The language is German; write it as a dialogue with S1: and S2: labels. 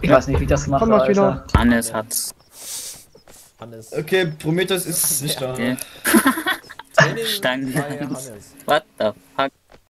S1: Ich weiß nicht, wie ich das mache,
S2: Komm wieder.
S3: Hannes hat's.
S4: Hannes.
S5: Okay, Prometheus ist nicht da.
S3: Okay. Stangen. What the fuck?